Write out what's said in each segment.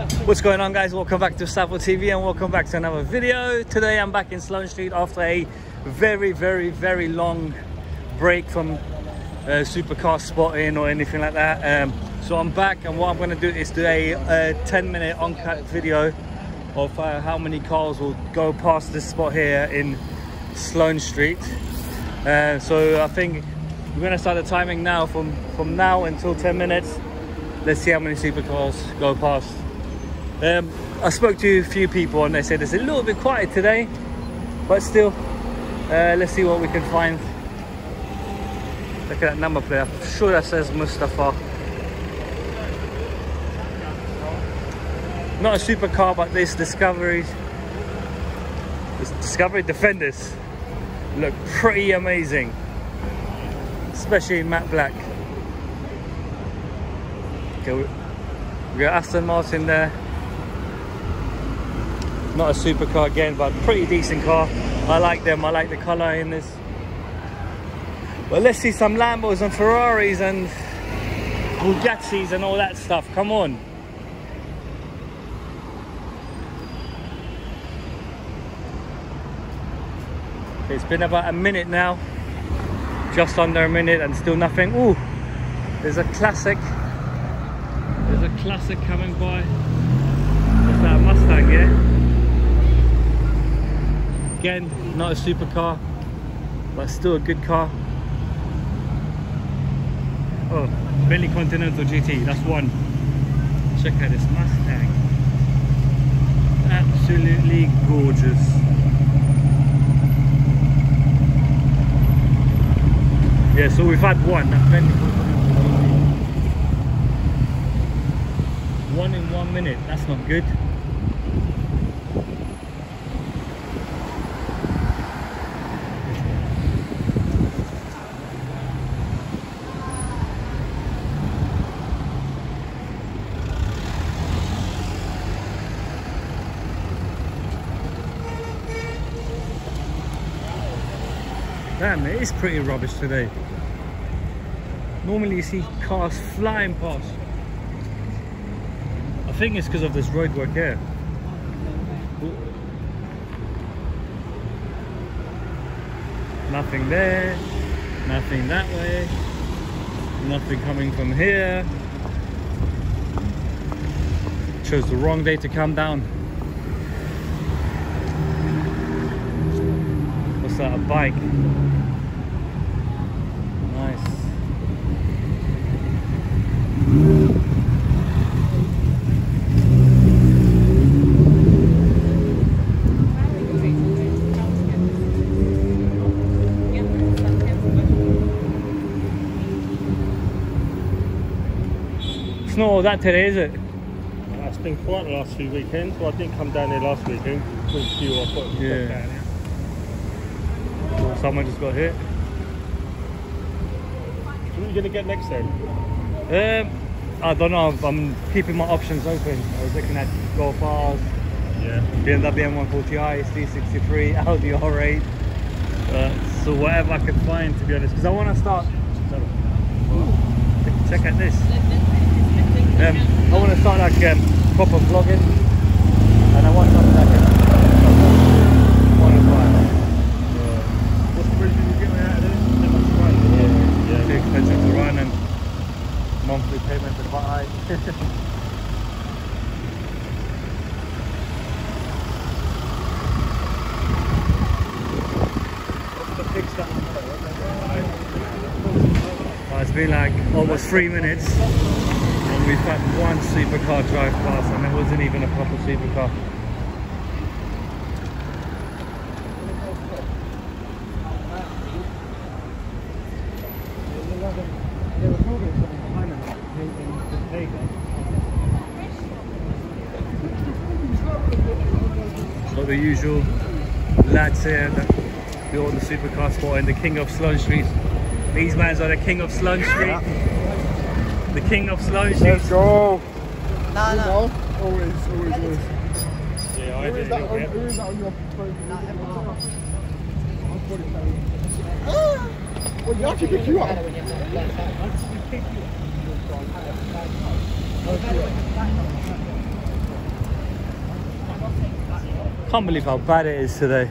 What's going on guys? Welcome back to Savo TV and welcome back to another video. Today I'm back in Sloane Street after a very, very, very long break from uh, supercar spotting or anything like that. Um, so I'm back and what I'm going to do is do a, a 10 minute on-cut video of uh, how many cars will go past this spot here in Sloane Street. Uh, so I think we're going to start the timing now from, from now until 10 minutes. Let's see how many supercars go past. Um, I spoke to a few people and they said it's a little bit quiet today, but still, uh, let's see what we can find. Look at that number plate. I'm sure that says Mustafa. Not a supercar, but this Discovery, this Discovery Defenders look pretty amazing, especially in matte black. Okay, we got Aston Martin there. Not a supercar again, but pretty decent car. I like them. I like the color in this. Well, let's see some Lambos and Ferraris and Bugattis and all that stuff. Come on. It's been about a minute now. Just under a minute and still nothing. Oh, there's a classic. There's a classic coming by. That, Mustang, yeah? Again, not a supercar, but still a good car. Oh, Bentley Continental GT, that's one. Check out this Mustang. Absolutely gorgeous. Yeah, so we've had one, that Bentley One in one minute, that's not good. Damn, it is pretty rubbish today. Normally you see cars flying past. I think it's because of this road work here. Nothing there, nothing that way, nothing coming from here. Chose the wrong day to come down. A bike? Nice. It's not all that today, is it? Uh, It's been quiet the last few weekends. Well, I didn't come down here last weekend with you. I thought Yeah. down here. Someone just got hit. Who are you going to get next then? Um, I don't know. I'm keeping my options open. I was looking at Golf R's, Yeah. BMW M140i, C63, Audi R8. Uh, so whatever I can find, to be honest, because I want to start. Check out this. Um, I want to start like um, proper vlogging, and I want something that can. Want to buy. What's the reason you're getting out of this? Too much fun. Yeah, too expensive to run and monthly payments are quite high. What's the fix that It's been like almost three minutes and we've had one supercar drive past and it wasn't even a proper supercar. Got the usual lads here that do all the supercar spotting, the king of Sloane Street. These mans are the king of Sloane Street. The king of Sloane Street. Let's go. No, no. Always, always, always. Yeah, I Who did is that on, who is that on your phone? I'm probably playing. Well, you actually pick you up. Can't believe how bad it is today.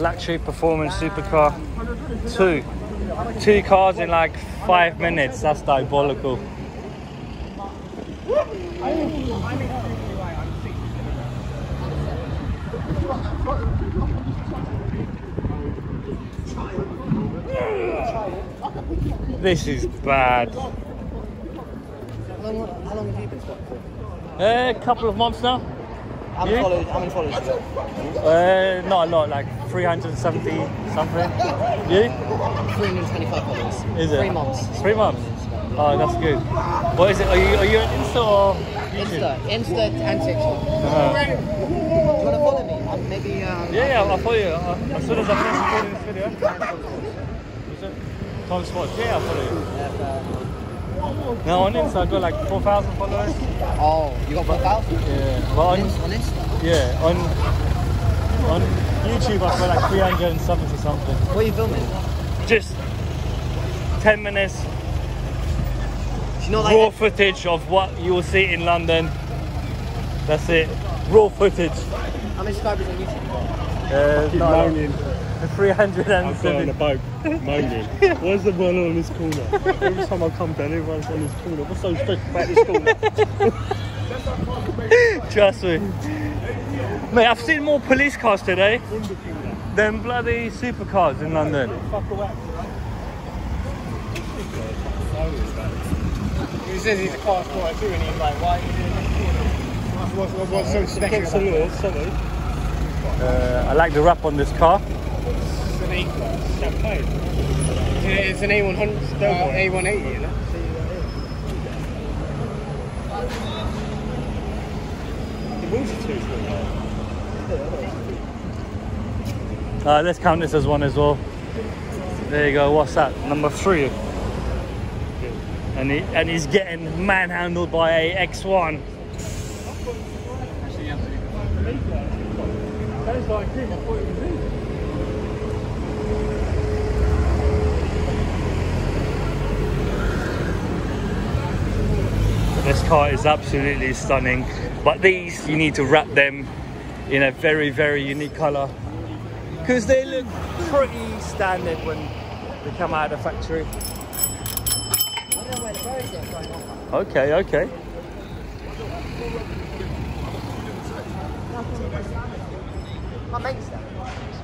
Luxury performance supercar. Two. Two cars in like five minutes. That's diabolical. This is bad. How long, how long have you been for? A couple of months now. How many Yeah. followers? How many followers? you? Uh, not a lot, like 370 something. You? 325 followers. Is it? Three months. Three months. Oh, that's good. What is it? Are you are you on Insta or YouTube? Insta, Insta and TikTok. Uh, Do you want to follow me? Maybe. Um, yeah, yeah, I'll follow you. Uh, as soon as I finish recording this video. Tom Sports. Yeah, I'll follow you. No, on Insta I got like 4,000 followers. Oh, you got 4,000? Yeah, but on On Insta? Yeah on on YouTube I've got like 370 something. What are you filming? Just 10 minutes Do you like raw footage of what you will see in London. That's it. Raw footage. how many subscribers on YouTube? Uh, Keep no, no, 370. I'm on the boat, moaning. Where's the one on this corner? Every time I come down, everyone's on this corner. What's so special about this corner? Trust me. Mate, I've seen more police cars today than bloody supercars in London. He says he's a car sport too, and he's like, why are you doing this? What's, what's, what's so special about it? Uh, I like the wrap on this car. It's an A- Champagne. It's an A100, uh, A180, you know? The wheels are too small. Uh, let's count this as one as well. There you go. What's that? Number three. And he, and he's getting manhandled by a X1. Sounds like him. I thought it was him. This car is absolutely stunning, but these you need to wrap them in a very, very unique color because they look pretty standard when they come out of the factory. Okay, okay. What makes that?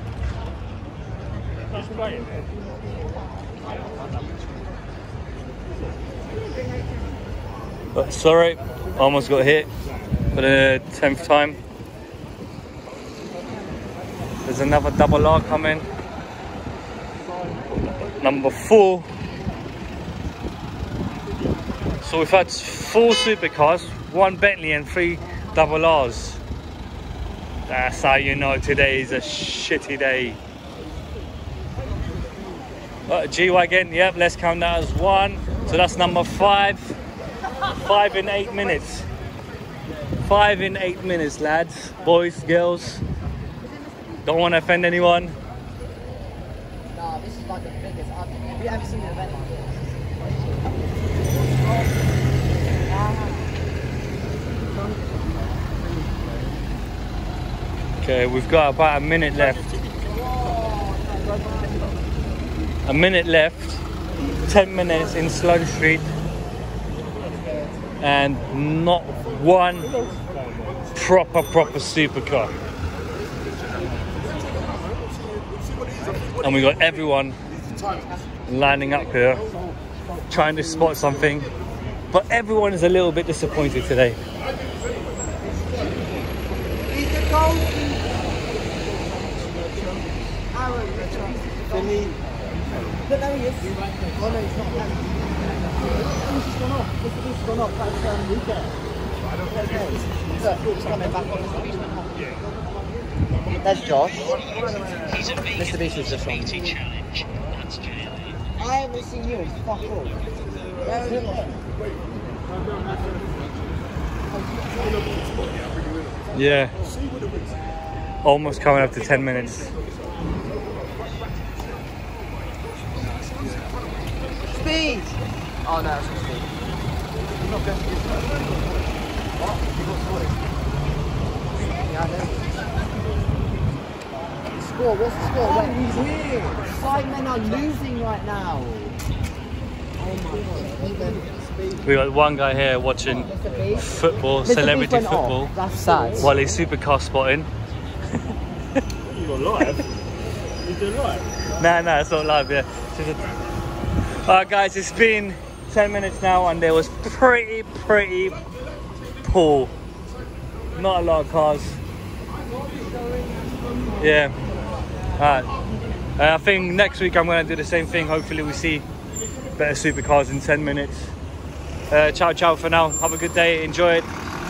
But sorry, almost got hit for the tenth time. There's another double R coming. Number four. So we've had four supercars, one Bentley and three double R's. That's how you know today is a shitty day. Uh, G-Wagon, yep, let's count that as one. So that's number five. Five in eight minutes. Five in eight minutes, lads, boys, girls. Don't want to offend anyone. This is the biggest. I've, ever seen event? Okay, we've got about a minute left. A minute left. Ten minutes in Sloane Street. And not one proper, proper supercar. And we got everyone lining up here, trying to spot something. But everyone is a little bit disappointed today. Look, there he is. Oh no, he's not. He's just gone off. Look at this gone off. That's um, Luca. Look, he's coming back on Mr. Beast went home. There's Josh. Mr. Beast was just on. I haven't seen you in fuck all. Where are? Yeah. Almost coming up to 10 minutes. Speed! Oh no, that's not speed. Yeah, I know. Score, what's the score? Oh, Wait, five men are losing right now. Oh my god. We got one guy here watching football, Mr. celebrity Beast off. football, That's sad. while he's supercar spotting. You got live? You doing live? Nah, nah, it's not live, yeah. Alright, guys, it's been 10 minutes now, and there was pretty, pretty poor. Not a lot of cars. Yeah. Alright. Uh, I think next week I'm going to do the same thing. Hopefully, we see better supercars in 10 minutes. Uh, ciao, ciao for now. Have a good day. Enjoy it.